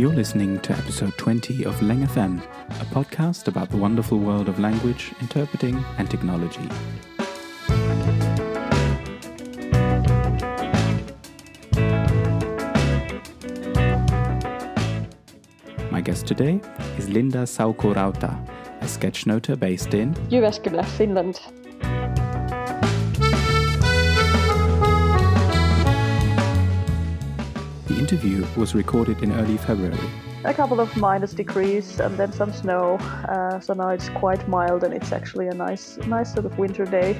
You're listening to episode 20 of LangFM, a podcast about the wonderful world of language, interpreting, and technology. My guest today is Linda Saukko-Rauta, a sketchnoter based in Jyväskylä, Finland. Interview was recorded in early February. A couple of minus degrees and then some snow. Uh, so now it's quite mild and it's actually a nice, nice sort of winter day.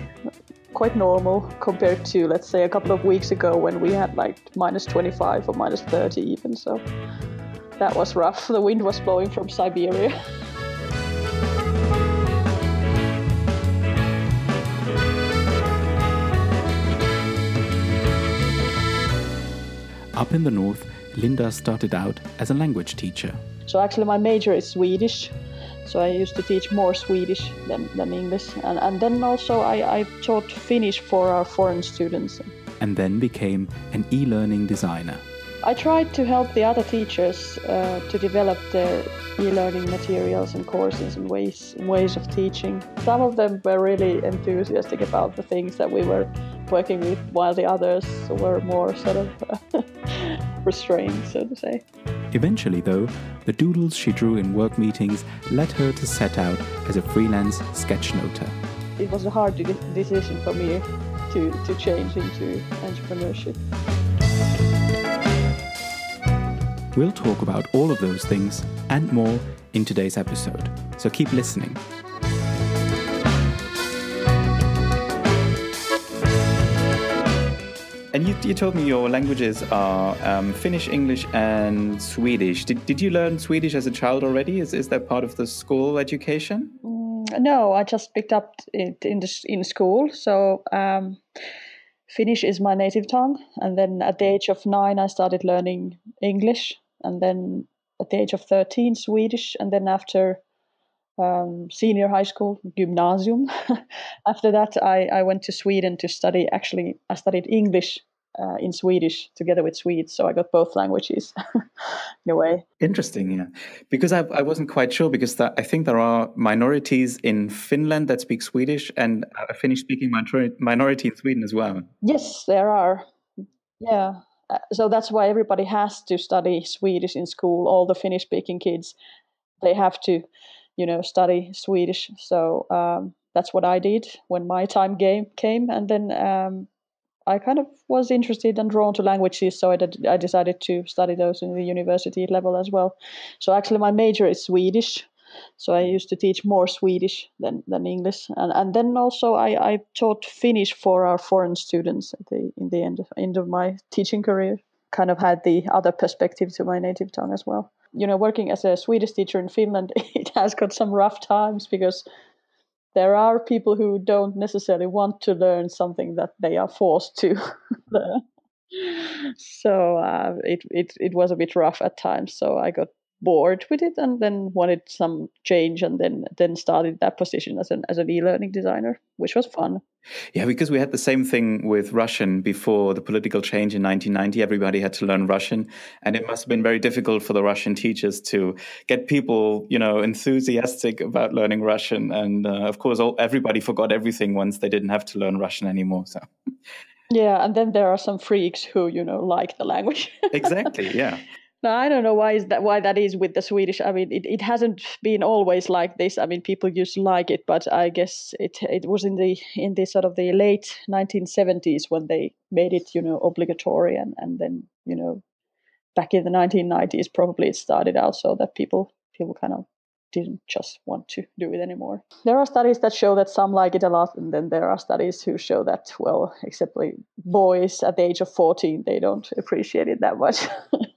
Quite normal compared to, let's say, a couple of weeks ago when we had like minus 25 or minus 30 even. So that was rough. The wind was blowing from Siberia. Up in the north, Linda started out as a language teacher. So actually, my major is Swedish. So I used to teach more Swedish than, than English. And, and then also I, I taught Finnish for our foreign students. and then became an e learning designer. I tried to help the other teachers uh, to develop their e-learning materials and courses and ways ways of teaching. Some of them were really enthusiastic about the things that we were working with, while the others were more sort of restrained, so to say. Eventually, though, the doodles she drew in work meetings led her to set out as a freelance sketchnoter. It was a hard de- decision for me to, to change into entrepreneurship. We'll talk about all of those things and more in today's episode, so keep listening. And you, you told me your languages are um, Finnish, English, and Swedish. Did, did you learn Swedish as a child already? Is, is that part of the school education? No, I just picked up it in the, in school. So um, Finnish is my native tongue, and then at the age of nine, I started learning English, and then at the age of thirteen, Swedish, and then after um, senior high school, gymnasium. after that, I, I went to Sweden to study. Actually, I studied English uh, in Swedish together with Swedes, so I got both languages in a way. Interesting, yeah. Because I, I wasn't quite sure, because I think there are minorities in Finland that speak Swedish and a Finnish speaking minority in Sweden as well. Yes, there are. Yeah. Uh, so that's why everybody has to study Swedish in school. All the Finnish speaking kids, they have to, you know, study Swedish. So um, that's what I did when my time game came. And then um, I kind of was interested and drawn to languages. So I, did, I decided to study those in the university level as well. So actually, my major is Swedish. So I used to teach more Swedish than, than English, and and then also I, I taught Finnish for our foreign students at the in the end of, end of my teaching career. Kind of had the other perspective to my native tongue as well. You know, working as a Swedish teacher in Finland, it has got some rough times because there are people who don't necessarily want to learn something that they are forced to learn. So uh, it, it it was a bit rough at times. So I got bored with it and then wanted some change and then then started that position as an as an e-learning designer which was fun Yeah, because we had the same thing with Russian before the political change in 1990. Everybody had to learn Russian, and it must have been very difficult for the Russian teachers to get people, you know, enthusiastic about learning Russian. And uh, of course, all, everybody forgot everything once they didn't have to learn Russian anymore. So yeah and then there are some freaks who you know like the language exactly, yeah. No i don't know why is that why that is with the swedish i mean it, it hasn't been always like this i mean people used to like it but i guess it it was in the in the sort of the late 1970s when they made it you know obligatory and and then you know back in the 1990s probably it started out so that people people kind of didn't just want to do it anymore. There are studies that show that some like it a lot, and then there are studies who show that, well, except like boys at the age of 14, they don't appreciate it that much.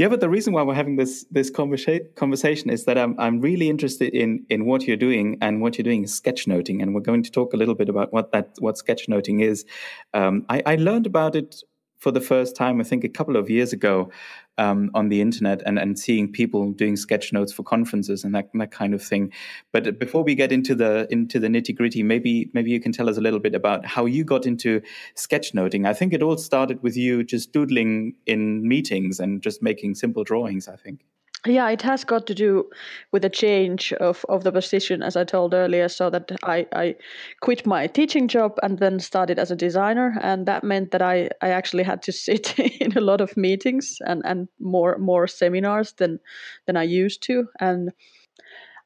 Yeah, but the reason why we're having this this conversa- conversation is that I'm I'm really interested in in what you're doing and what you're doing is sketchnoting, and we're going to talk a little bit about what that what sketchnoting is. Um, I, I learned about it for the first time, I think, a couple of years ago um, on the internet and, and seeing people doing sketch notes for conferences and that, that kind of thing. But before we get into the into the nitty gritty, maybe maybe you can tell us a little bit about how you got into sketchnoting. I think it all started with you just doodling in meetings and just making simple drawings. I think yeah it has got to do with the change of, of the position as i told earlier so that I, I quit my teaching job and then started as a designer and that meant that i, I actually had to sit in a lot of meetings and, and more more seminars than than i used to and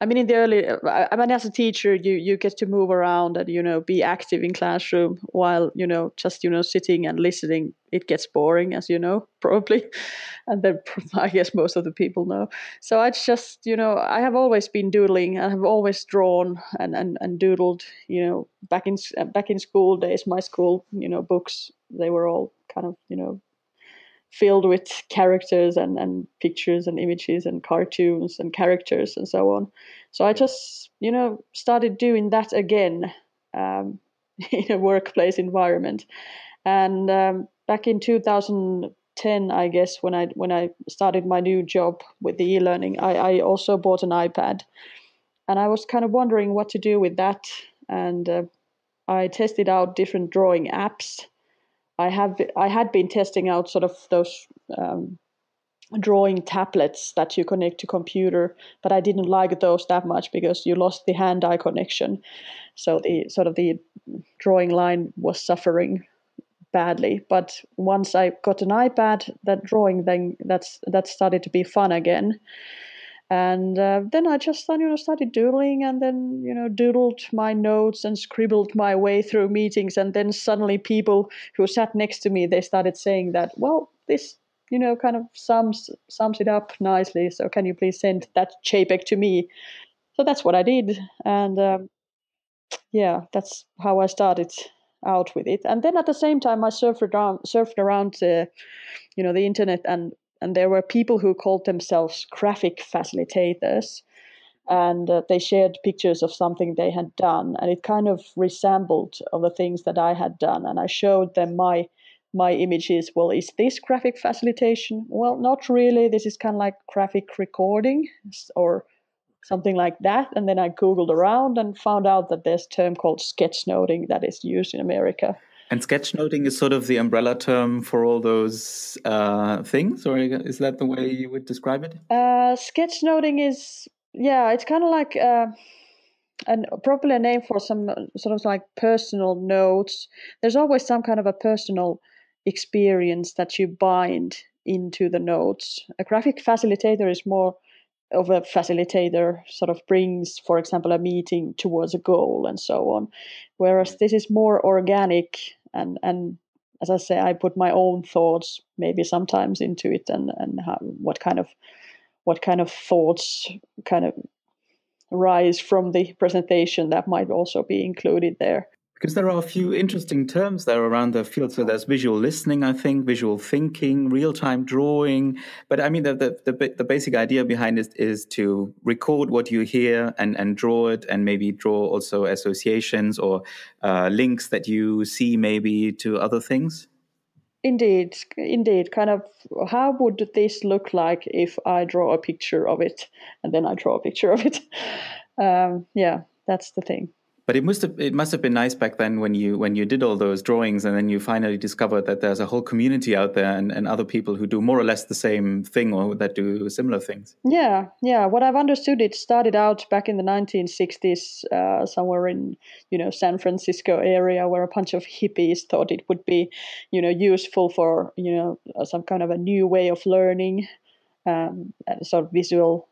I mean, in the early, uh, I mean, as a teacher, you you get to move around and you know be active in classroom while you know just you know sitting and listening. It gets boring, as you know, probably, and then I guess most of the people know. So I just you know I have always been doodling. I have always drawn and and and doodled. You know, back in uh, back in school days, my school you know books they were all kind of you know filled with characters and, and pictures and images and cartoons and characters and so on. So I just, you know, started doing that again um, in a workplace environment. And um, back in 2010, I guess, when I when I started my new job with the e-learning, I, I also bought an iPad, and I was kind of wondering what to do with that. And uh, I tested out different drawing apps I have I had been testing out sort of those um, drawing tablets that you connect to computer, but I didn't like those that much because you lost the hand-eye connection, so the sort of the drawing line was suffering badly. But once I got an iPad, that drawing thing that's that started to be fun again and uh, then I just you know started doodling and then you know doodled my notes and scribbled my way through meetings. And then suddenly people who sat next to me they started saying that well this you know kind of sums sums it up nicely. So can you please send that JPEG to me? So that's what I did. And um, yeah that's how I started out with it. And then at the same time I surfed around surfed around uh, you know the internet and and there were people who called themselves graphic facilitators and uh, they shared pictures of something they had done and it kind of resembled of the things that i had done and i showed them my my images. Well is this graphic facilitation? Well not really. This is kind of like graphic recording or something like that. And then i googled around and found out that there's a term called sketchnoting that is used in america and sketchnoting is sort of the umbrella term for all those uh, things, or is that the way you would describe it? Uh, sketchnoting is, yeah, it's kind of like uh, an, probably a name for some sort of like personal notes. There's always some kind of a personal experience that you bind into the notes. A graphic facilitator is more of a facilitator sort of brings, for example, a meeting towards a goal and so on. Whereas this is more organic and and as I say, I put my own thoughts maybe sometimes into it and and how, what kind of what kind of thoughts kind of rise from the presentation that might also be included there because there are a few interesting terms there around the field. So there's visual listening, I think, visual thinking, real time drawing. But I mean, the, the, the, the, basic idea behind it is to record what you hear and, and draw it, and maybe draw also associations or uh, links that you see maybe to other things. Indeed, indeed. Kind of, how would this look like if I draw a picture of it and then I draw a picture of it? Um, yeah, that's the thing but it must have it must have been nice back then when you when you did all those drawings and then you finally discovered that there's a whole community out there and, and other people who do more or less the same thing or that do similar things. Yeah yeah. What i've understood it started out back in the 1960s uh, somewhere in you know san francisco area where a bunch of hippies thought it would be you know useful for you know some kind of a new way of learning um, sort of visual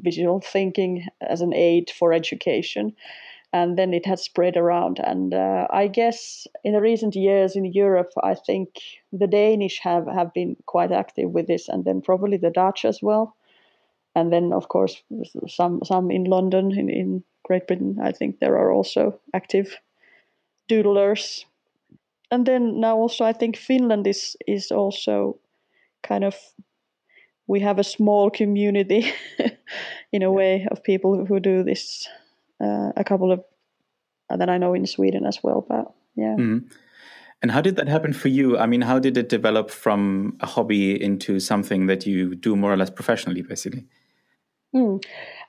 visual thinking as an aid for education and then it has spread around. And uh, I guess in the recent years in Europe, I think the Danish have, have been quite active with this, and then probably the Dutch as well. And then, of course, some some in London, in, in Great Britain, I think there are also active doodlers. And then now also, I think Finland is is also kind of we have a small community in a way of people who do this uh, a couple of that I know in Sweden as well. But yeah. Mm. And how did that happen for you? I mean, how did it develop from a hobby into something that you do more or less professionally, basically? Mm.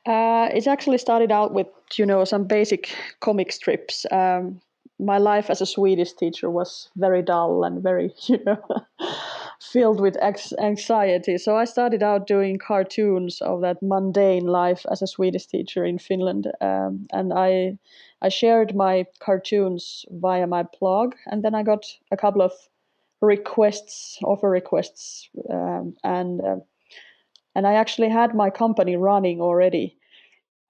Uh, it actually started out with, you know, some basic comic strips. Um, my life as a Swedish teacher was very dull and very, you know, filled with anxiety. So I started out doing cartoons of that mundane life as a Swedish teacher in Finland, um, and I I shared my cartoons via my blog, and then I got a couple of requests, offer requests, um, and uh, and I actually had my company running already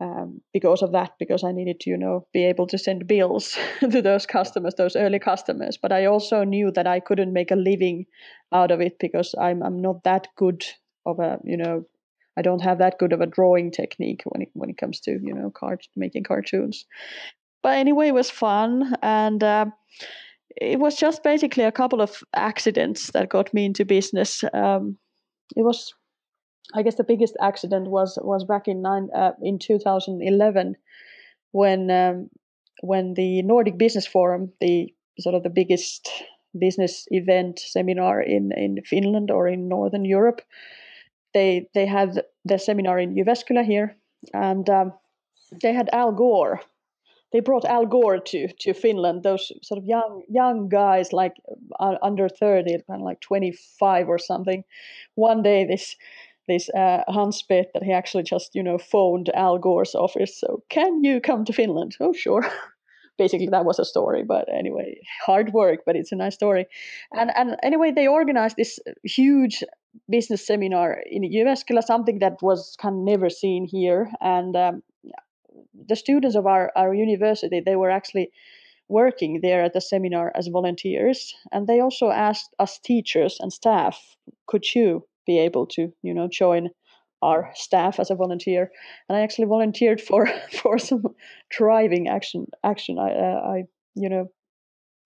um, because of that, because I needed to, you know, be able to send bills to those customers, those early customers. But I also knew that I couldn't make a living out of it because I'm I'm not that good of a, you know, I don't have that good of a drawing technique when it when it comes to, you know, cart making cartoons. But anyway, it was fun and. Uh, it was just basically a couple of accidents that got me into business. Um, it was I guess the biggest accident was was back in nine uh, in 2011 when um, when the Nordic Business Forum, the sort of the biggest business event seminar in in Finland or in Northern Europe, they they had the seminar in Jyväskylä here, and um, they had Al Gore. They brought Al Gore to to Finland. Those sort of young young guys, like uh, under thirty, kind of like twenty five or something. One day, this this uh, Hans Peter, he actually just, you know, phoned Al Gore's office. So, can you come to Finland? Oh, sure. Basically, that was a story. But anyway, hard work, but it's a nice story. And and anyway, they organized this huge business seminar in Jyväskylä, something that was kind of never seen here. And um, the students of our, our university, they were actually working there at the seminar as volunteers. And they also asked us teachers and staff, could you be able to you know join our staff as a volunteer. And i actually volunteered for for some driving action action. I uh, i you know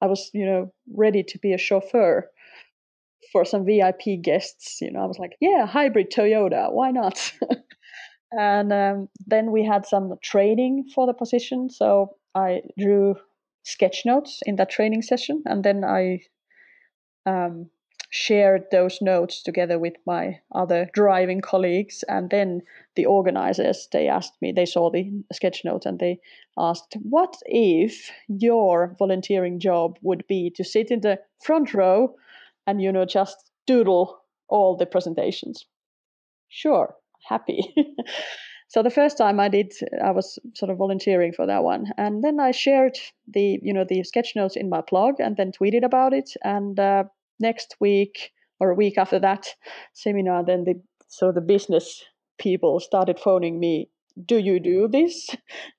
i was you know ready to be a chauffeur for some vip guests you know. I was like yeah hybrid toyota why not? And um, then we had some training for the position. So i drew sketch notes in that training session and then i um, shared those notes together with my other driving colleagues and then the organizers they asked me they saw the sketch notes and they asked what if your volunteering job would be to sit in the front row and you know just doodle all the presentations? Sure happy. So the first time i did i was sort of volunteering for that one and then i shared the you know the sketch notes in my blog and then tweeted about it and uh, next week or a week after that seminar, then the so the business people started phoning me. Do you do this?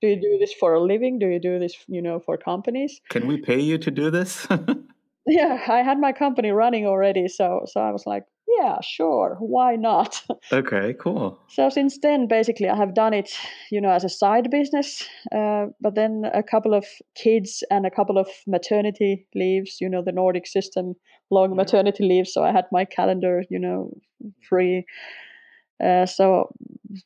Do you do this for a living? Do you do this, you know, for companies? Can we pay you to do this? yeah, I had my company running already, so so I was like, yeah, sure, why not? Okay, cool. So since then, basically, I have done it, you know, as a side business. Uh, but then a couple of kids and a couple of maternity leaves, you know, the Nordic system, long maternity leaves. So I had my calendar, you know, free. Uh, so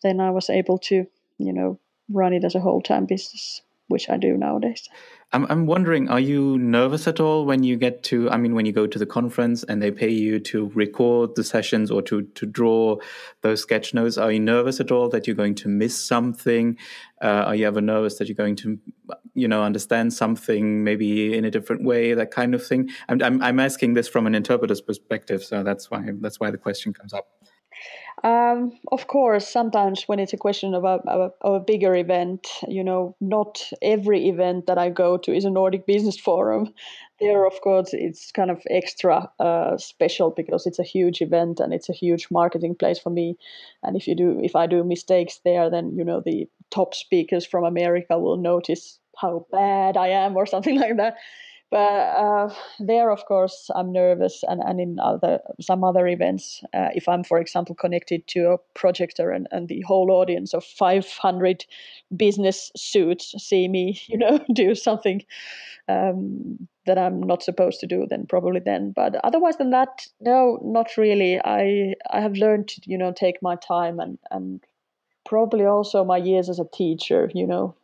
then I was able to, you know, run it as a whole time business, which I do nowadays. I'm I'm wondering, are you nervous at all when you get to? I mean, when you go to the conference and they pay you to record the sessions or to to draw those sketch notes, are you nervous at all that you're going to miss something? Uh, are you ever nervous that you're going to, you know, understand something maybe in a different way, that kind of thing? I'm I'm, I'm asking this from an interpreter's perspective, so that's why that's why the question comes up. Um, of course, sometimes when it's a question of a, of a, bigger event, you know, not every event that I go to is a Nordic Business Forum. There, of course, it's kind of extra uh, special because it's a huge event and it's a huge marketing place for me. And if you do, if I do mistakes there, then you know the top speakers from America will notice how bad I am or something like that. But uh, there, of course, I'm nervous, and, and in other some other events, uh, if I'm, for example, connected to a projector and, and the whole audience of 500 business suits see me, you know, do something um, that I'm not supposed to do, then probably then. But otherwise than that, no, not really. I I have learned to, you know, take my time and and probably also my years as a teacher, you know,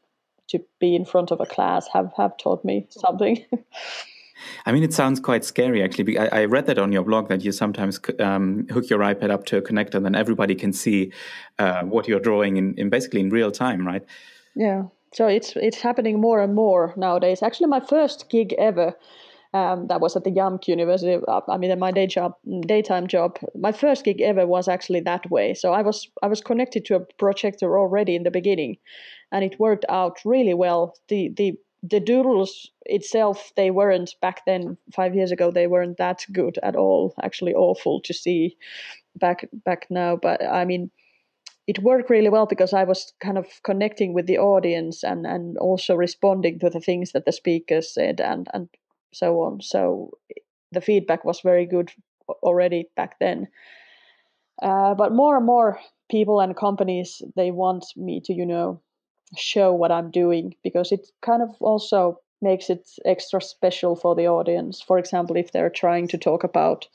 to be in front of a class have have taught me something. I mean, it sounds quite scary, actually. I, I read that on your blog that you sometimes um, hook your iPad up to a connector, and then everybody can see uh, what you're drawing in, in basically in real time, right? Yeah. So it's it's happening more and more nowadays. Actually, my first gig ever. Um, that was at the JAMK University. Uh, I mean, my day job, daytime job. My first gig ever was actually that way. So I was I was connected to a projector already in the beginning, and it worked out really well. The the the doodles itself they weren't back then five years ago they weren't that good at all actually awful to see back back now but i mean it worked really well because i was kind of connecting with the audience and and also responding to the things that the speakers said and and so on so the feedback was very good already back then uh, but more and more people and companies they want me to you know show what I'm doing because it kind of also makes it extra special for the audience. For example, if they're trying to talk about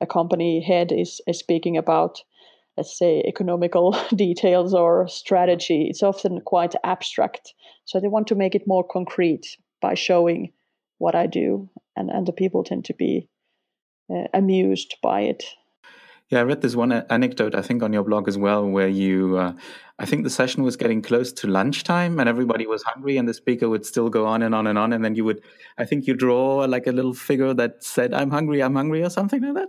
a company head is, is speaking about, let's say, economical details or strategy, it's often quite abstract. So they want to make it more concrete by showing what I do, and, and the people tend to be uh, amused by it. Yeah, I read this one anecdote, I think, on your blog as well, where you, uh, I think the session was getting close to lunchtime and everybody was hungry, and the speaker would still go on and on and on. And then you would, I think, you draw like a little figure that said, I'm hungry, I'm hungry, or something like that.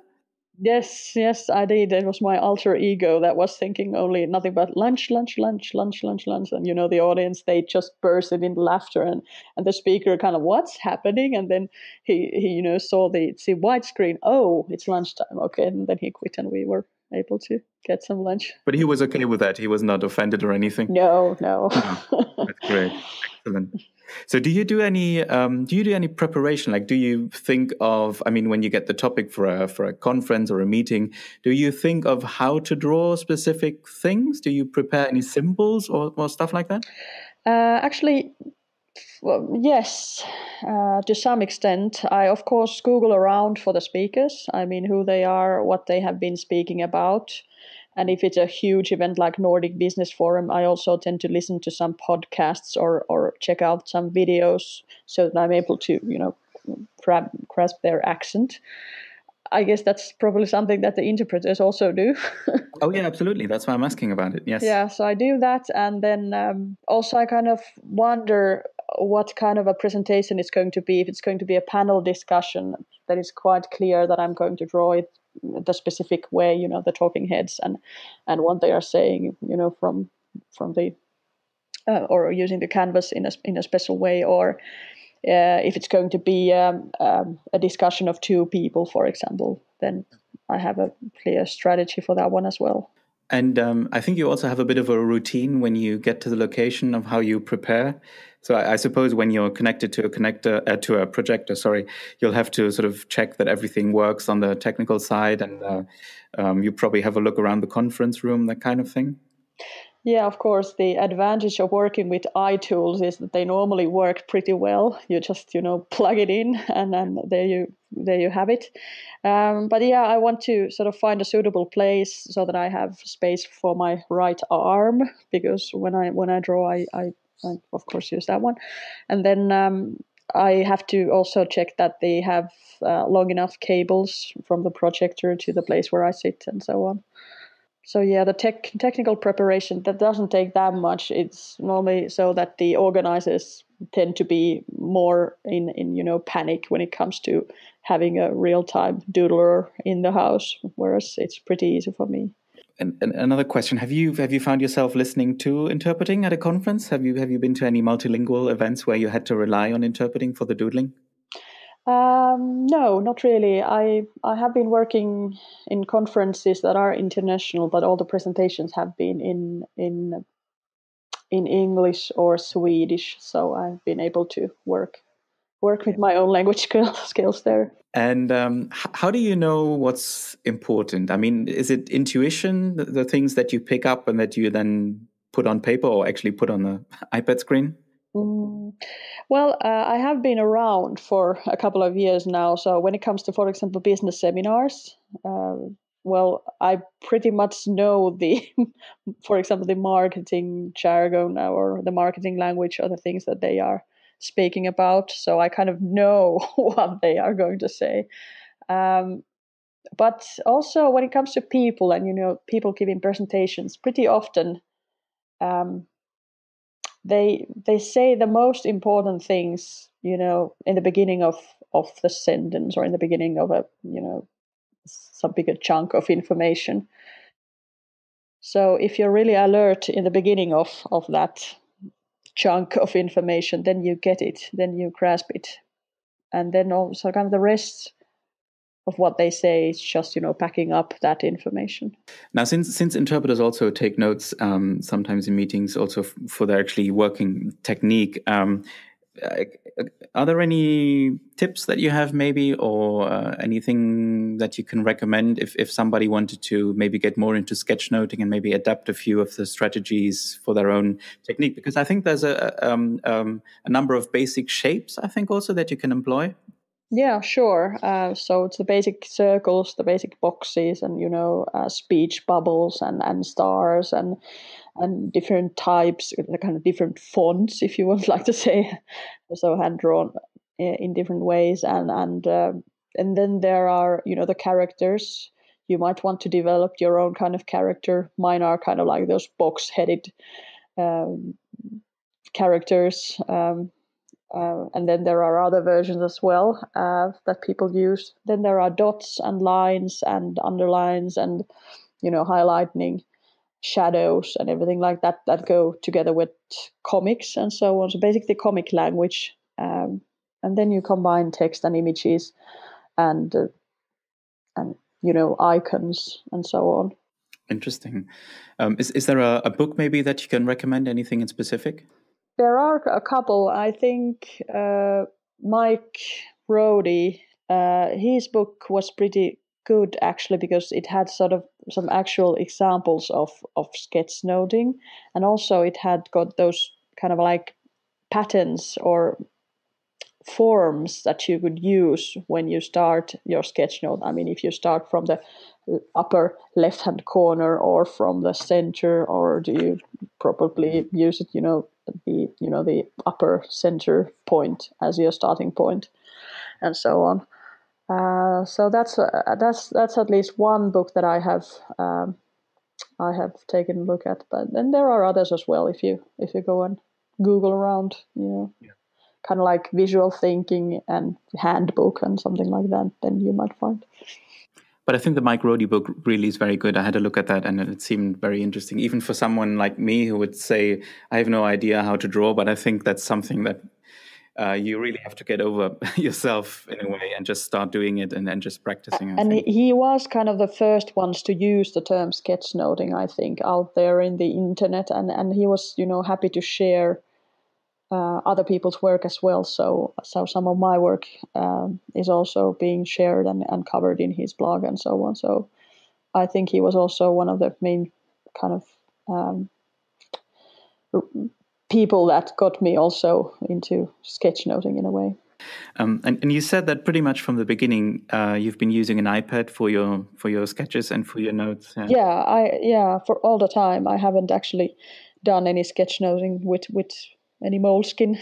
Yes, yes, I did. It was my alter ego that was thinking only nothing but lunch, lunch, lunch, lunch, lunch, lunch. And you know, the audience they just bursted in laughter, and and the speaker kind of what's happening, and then he he you know saw the see widescreen. Oh, it's lunchtime. Okay, and then he quit, and we were able to get some lunch. But he was okay with that. He was not offended or anything. No, no. oh, that's great. Excellent. So, do you do any um, do you do any preparation? Like, do you think of? I mean, when you get the topic for a for a conference or a meeting, do you think of how to draw specific things? Do you prepare any symbols or, or stuff like that? Uh, actually, well, yes, uh, to some extent. I, of course, Google around for the speakers. I mean, who they are, what they have been speaking about. And if it's a huge event like Nordic Business Forum, I also tend to listen to some podcasts or, or check out some videos so that I'm able to, you know, grab, grasp their accent. I guess that's probably something that the interpreters also do. oh yeah, absolutely. That's why I'm asking about it. Yes. Yeah, so I do that, and then um, also I kind of wonder what kind of a presentation it's going to be. If it's going to be a panel discussion, that is quite clear that I'm going to draw it the specific way you know the talking heads and and what they are saying you know from from the uh, or using the canvas in a in a special way or uh, if it's going to be um, um, a discussion of two people for example then i have a clear strategy for that one as well and um, I think you also have a bit of a routine when you get to the location of how you prepare. So I, I suppose when you're connected to a connector uh, to a projector, sorry, you'll have to sort of check that everything works on the technical side, and uh, um, you probably have a look around the conference room, that kind of thing. Yeah, of course. The advantage of working with iTools is that they normally work pretty well. You just, you know, plug it in, and then there you there you have it. Um, but yeah, I want to sort of find a suitable place so that I have space for my right arm because when I when I draw, I, I, I of course use that one, and then um, I have to also check that they have uh, long enough cables from the projector to the place where I sit and so on so yeah the tech technical preparation that doesn't take that much. It's normally so that the organizers tend to be more in in you know panic when it comes to having a real time doodler in the house whereas it's pretty easy for me. And, and, another question have you have you found yourself listening to interpreting at a conference? Have you have you been to any multilingual events where you had to rely on interpreting for the doodling um, no, not really. I I have been working in conferences that are international, but all the presentations have been in in in English or Swedish, so I've been able to work work with my own language skills there. And um, how do you know what's important? I mean, is it intuition, the, the things that you pick up and that you then put on paper or actually put on the iPad screen? Mm. Well, uh, I have been around for a couple of years now. So when it comes to, for example, business seminars, uh, well, I pretty much know the, for example, the marketing jargon or the marketing language or the things that they are speaking about, so I kind of know what they are going to say. Um, but also when it comes to people and you know people giving presentations, pretty often um, they they say the most important things, you know, in the beginning of of the sentence or in the beginning of a you know some bigger chunk of information. So if you're really alert in the beginning of of that chunk of information, then you get it, then you grasp it, and then also kind of the rest of what they say is just you know packing up that information. Now since since interpreters also take notes um, sometimes in meetings also for their actually working technique um, uh, are there any tips that you have maybe or uh, anything that you can recommend if, if somebody wanted to maybe get more into sketchnoting and maybe adapt a few of the strategies for their own technique? Because i think there's a, um, um, a number of basic shapes i think also that you can employ yeah, sure. Uh, so it's the basic circles, the basic boxes, and you know, uh, speech bubbles and and stars and and different types, the kind of different fonts, if you would like to say, so hand drawn in different ways, and and uh, and then there are you know the characters. You might want to develop your own kind of character. Mine are kind of like those box-headed um, characters. Um, uh, and then there are other versions as well uh, that people use. Then there are dots and lines and underlines and you know highlighting shadows and everything like that that go together with comics and so on. So basically, comic language. Um, and then you combine text and images and uh, and you know icons and so on. Interesting. Um, is is there a, a book maybe that you can recommend? Anything in specific? There are a couple. I think uh, Mike Rohde, uh, his book was pretty good actually because it had sort of some actual examples of of sketchnoting, and also it had got those kind of like patterns or forms that you could use when you start your sketchnote. I mean, if you start from the upper left hand corner or from the center, or do you probably use it, you know, the you know the upper center point as your starting point, and so on. Uh, so that's uh, that's that's at least one book that I have um, I have taken a look at. But then there are others as well. If you if you go and Google around, you know, yeah. kind of like visual thinking and handbook and something like that, then you might find. But I think the Mike Rohde book really is very good. I had a look at that and it seemed very interesting, even for someone like me who would say, I have no idea how to draw, but I think that's something that uh, you really have to get over yourself in a way and just start doing it and, and just practicing. I and think. he was kind of the first ones to use the term sketchnoting, I think, out there in the internet. And, and he was, you know, happy to share uh, other people's work as well. So, so some of my work um, is also being shared and, and covered in his blog and so on. So, I think he was also one of the main kind of um, people that got me also into sketchnoting in a way. Um, and, and, you said that pretty much from the beginning, uh, you've been using an iPad for your for your sketches and for your notes. Yeah. yeah, I yeah for all the time. I haven't actually done any sketchnoting with with any Moleskine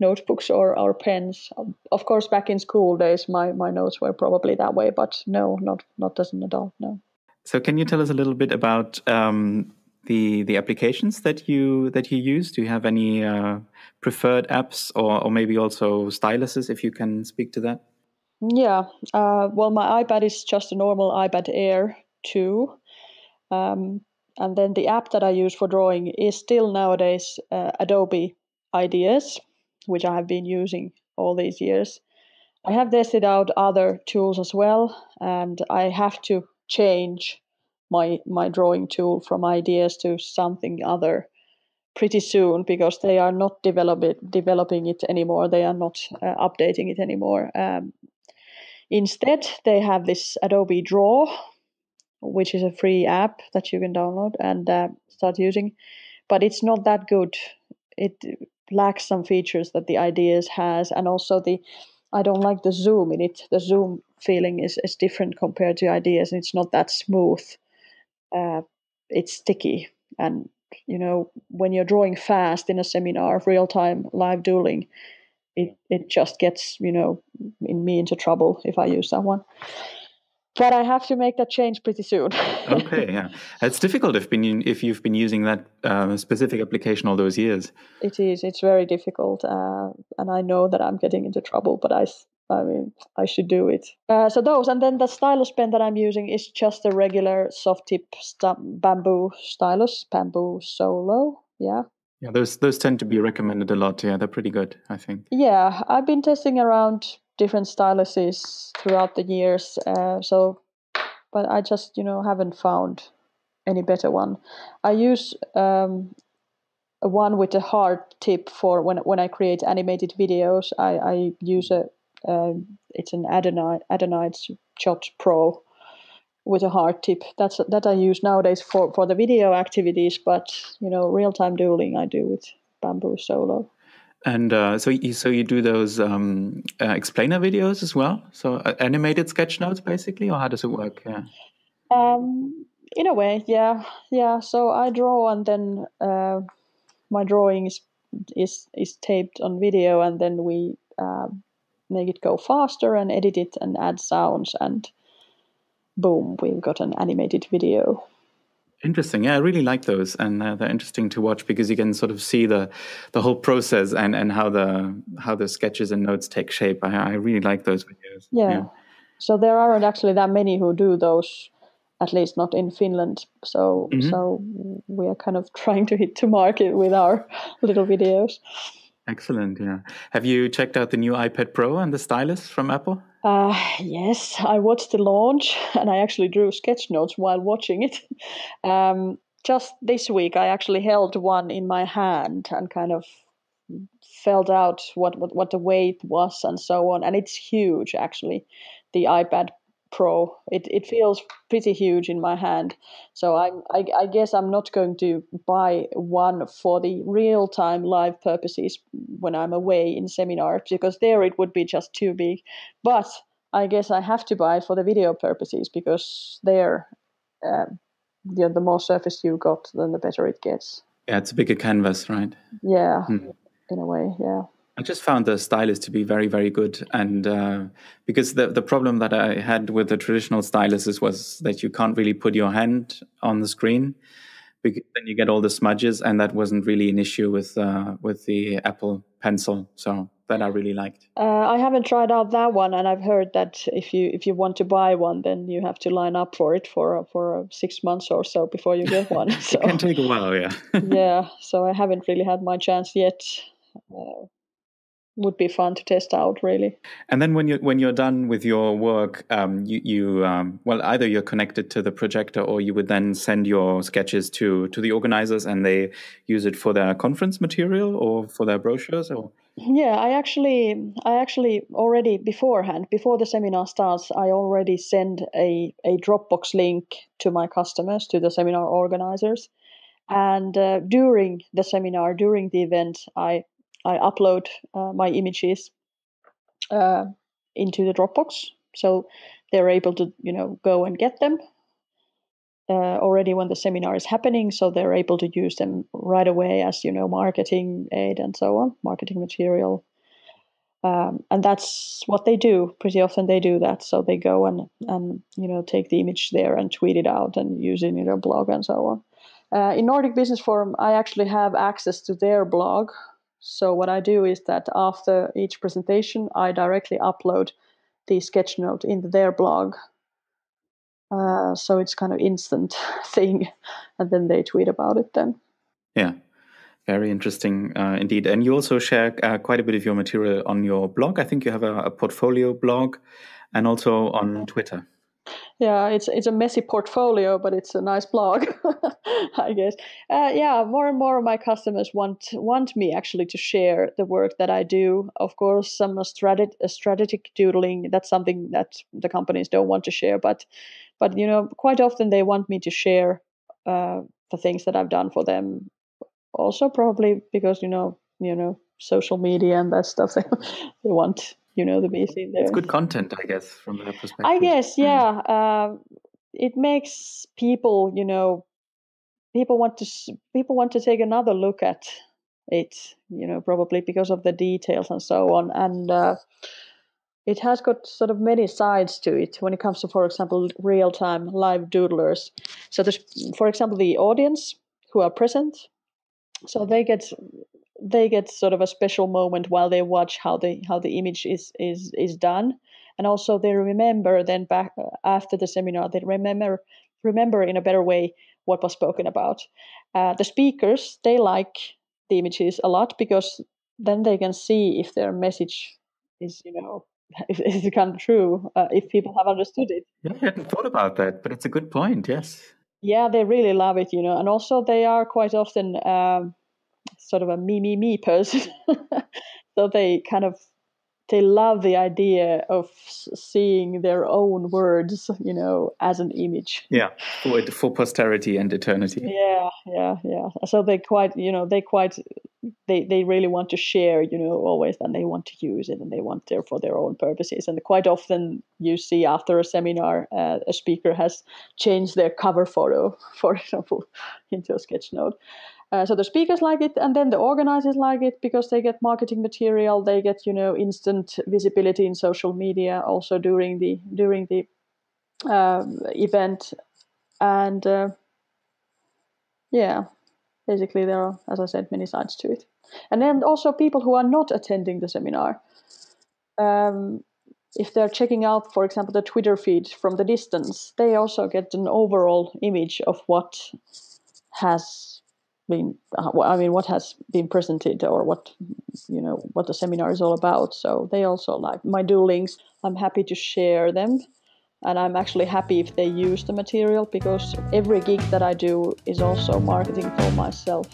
notebooks or, or pens. Of course, back in school days, my, my notes were probably that way, but no, not not as an adult. No. So, can you tell us a little bit about um, the the applications that you that you use? Do you have any uh, preferred apps, or or maybe also styluses, if you can speak to that? Yeah. Uh, well, my iPad is just a normal iPad Air two. Um, and then the app that I use for drawing is still nowadays uh, Adobe ideas, which I have been using all these years. I have tested out other tools as well, and I have to change my my drawing tool from ideas to something other pretty soon because they are not developing developing it anymore. They are not uh, updating it anymore. Um, instead, they have this Adobe Draw, which is a free app that you can download and uh, start using, but it's not that good. It lacks some features that the ideas has and also the i don't like the zoom in it. The zoom feeling is, is different compared to ideas and it's not that smooth. Uh, it's sticky. And you know when you're drawing fast in a seminar real time live dueling it it just gets you know in me into trouble if I use that one. But I have to make that change pretty soon. okay, yeah, it's difficult if been if you've been using that uh, specific application all those years. It is. It's very difficult, uh, and I know that I'm getting into trouble. But I, I mean, I should do it. Uh, so those, and then the stylus pen that I'm using is just a regular soft tip st- bamboo stylus, bamboo solo. Yeah, yeah, those those tend to be recommended a lot. Yeah, they're pretty good, I think. Yeah, I've been testing around different styluses throughout the years. Uh, so, but I just you know haven't found any better one. I use um, one with a hard tip for when when I create animated videos. I, I use a uh, it's an Adonit Jot Pro with a hard tip. That's that I use nowadays for for the video activities. But you know, real time dueling I do with Bamboo Solo. And uh, so, you, so you do those um, uh, explainer videos as well? So uh, animated sketch notes, basically, or how does it work? Yeah. Um, in a way, yeah, yeah. So I draw, and then uh, my drawing is is is taped on video, and then we uh, make it go faster and edit it and add sounds and boom, we've got an animated video. Interesting. Yeah, I really like those, and uh, they're interesting to watch because you can sort of see the the whole process and and how the how the sketches and notes take shape. I, I really like those videos. Yeah. yeah. So there aren't actually that many who do those, at least not in Finland. So mm-hmm. so we are kind of trying to hit to market with our little videos. Excellent. Yeah. Have you checked out the new iPad Pro and the stylus from Apple? Uh, yes, I watched the launch and I actually drew sketch notes while watching it. Um, just this week, I actually held one in my hand and kind of felt out what, what, what the weight was and so on. And it's huge, actually, the iPad Pro. It it feels pretty huge in my hand, so I'm I, I guess I'm not going to buy one for the real time live purposes when I'm away in seminars because there it would be just too big. But I guess I have to buy it for the video purposes because there, um, you know, the more surface you got, then the better it gets. Yeah, it's a bigger canvas, right? Yeah, hmm. in a way, yeah. I just found the stylus to be very, very good, and uh, because the the problem that I had with the traditional styluses was that you can't really put your hand on the screen, because then you get all the smudges, and that wasn't really an issue with uh, with the Apple Pencil. So that I really liked. Uh, I haven't tried out that one, and I've heard that if you if you want to buy one, then you have to line up for it for for six months or so before you get one. So, it can take a while, yeah. yeah, so I haven't really had my chance yet. Uh, would be fun to test out really. And then when you when you're done with your work um, you, you um, well either you're connected to the projector or you would then send your sketches to to the organizers and they use it for their conference material or for their brochures or? Yeah i actually i actually already beforehand before the seminar starts i already send a, a dropbox link to my customers to the seminar organizers. And uh, during the seminar during the event i I upload uh, my images uh, into the Dropbox, so they're able to you know go and get them uh, already when the seminar is happening, so they're able to use them right away as you know marketing aid and so on, marketing material. Um, and that's what they do. Pretty often they do that. So they go and and you know take the image there and tweet it out and use it in their blog and so on. Uh, in Nordic Business Forum, I actually have access to their blog, so what I do is that after each presentation, I directly upload the sketch note into their blog. Uh, so it's kind of instant thing, and then they tweet about it. Then, yeah, very interesting uh, indeed. And you also share uh, quite a bit of your material on your blog. I think you have a, a portfolio blog, and also on Twitter yeah it's it's a messy portfolio but it's a nice blog i guess uh, yeah more and more of my customers want want me actually to share the work that i do of course some strateg- strategic doodling that's something that the companies don't want to share but but you know quite often they want me to share uh, the things that i've done for them also probably because you know you know social media and that stuff they, they want you know the basic there. It's good content, I guess, from their perspective. I guess, hmm. yeah. Uh, it makes people, you know, people want to people want to take another look at it, you know, probably because of the details and so on. And uh, it has got sort of many sides to it when it comes to, for example, real time live doodlers. So, there's, for example, the audience who are present, so they get they get sort of a special moment while they watch how the how the image is is is done and also they remember then back after the seminar they remember remember in a better way what was spoken about. Uh, the speakers they like the images a lot because then they can see if their message is you know if it's come true uh, if people have understood it. Yeah i hadn't thought about that but it's a good point yes. Yeah they really love it you know and also they are quite often um, sort of a me me me person. So they kind of they love the idea of seeing their own words, you know, as an image. Yeah, for for posterity and eternity. Yeah, yeah, yeah. So they quite, you know, they quite, they they really want to share, you know, always, and they want to use it, and they want there for their own purposes. And quite often, you see after a seminar, uh, a speaker has changed their cover photo, for example, into a sketch note. Uh, so the speakers like it, and then the organizers like it because they get marketing material, they get you know instant visibility in social media also during the during the uh, event, and uh, yeah, basically there are, as I said, many sides to it, and then also people who are not attending the seminar. Um, if they're checking out, for example, the Twitter feed from the distance, they also get an overall image of what has been uh, i mean what has been presented or what you know what the seminar is all about. So they also like my doodlings. I'm happy to share them. And i'm actually happy if they use the material because every gig that i do is also marketing for myself.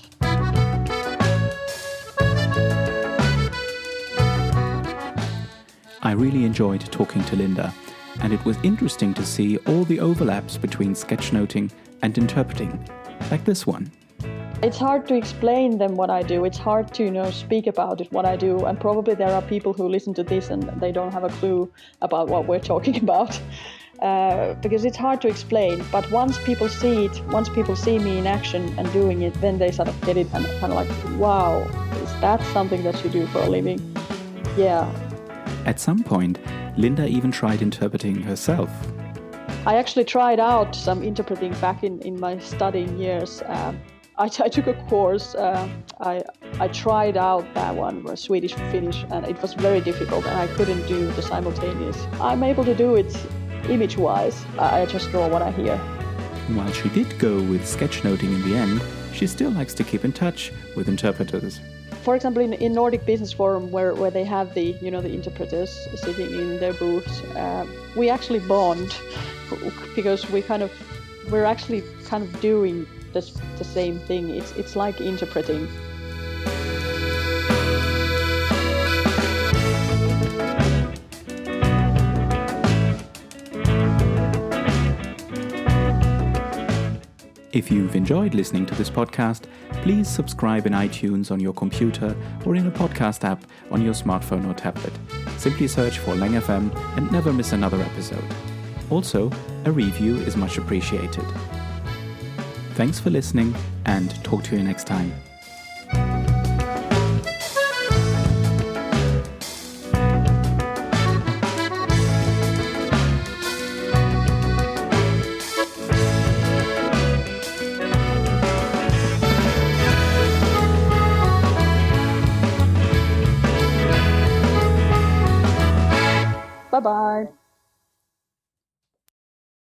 I really enjoyed talking to Linda, and it was interesting to see all the overlaps between sketchnoting and interpreting, like this one. It's hard to explain them what I do. It's hard to you know speak about it what I do, and probably there are people who listen to this and they don't have a clue about what we're talking about. Uh, because it's hard to explain. But once people see it, once people see me in action and doing it, then they sort of get it and kind of like, wow, is that something that you do for a living? Yeah. At some point, Linda even tried interpreting herself. I actually tried out some interpreting back in, in my studying years. Um, I, I took a course. Uh, I I tried out that one, Swedish Finnish, and it was very difficult, and I couldn't do the simultaneous. I'm able to do it image-wise. I, I just draw what I hear. While she did go with sketchnoting in the end, she still likes to keep in touch with interpreters. For example, in, in Nordic Business Forum, where, where they have the you know the interpreters sitting in their booths, uh, we actually bond because we kind of we're actually kind of doing the, same thing. It's, it's like interpreting. If you've enjoyed listening to this podcast, please subscribe in iTunes on your computer or in a podcast app on your smartphone or tablet. Simply search for LangFM and never miss another episode. Also, a review is much appreciated. Thanks for listening and talk to you next time. Bye bye.